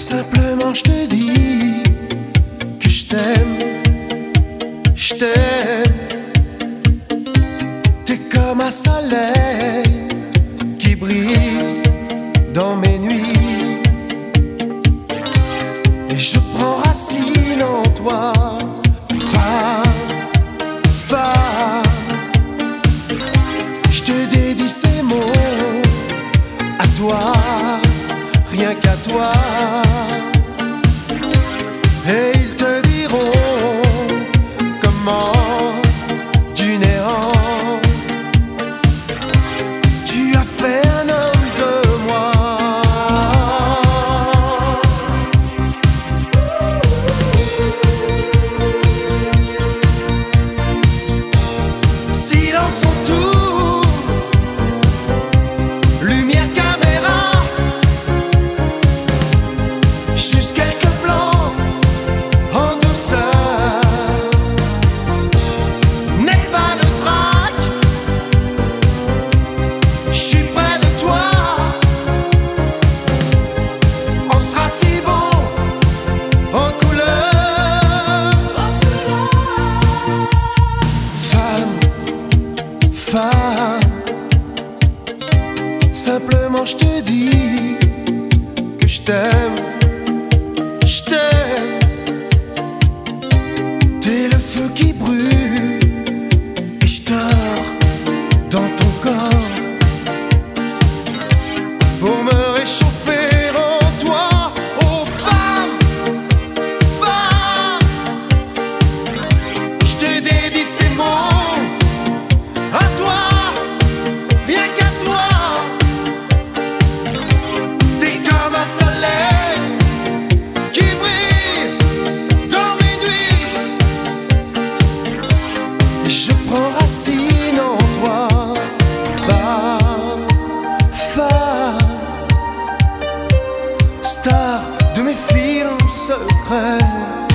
Simplement je te dis que je t'aime, je t'aime. T'es comme un soleil qui brille dans mes nuits. Et je prends racine en toi. rien qu'à toi. simplement je te dis que je t'aime. de mes films secrets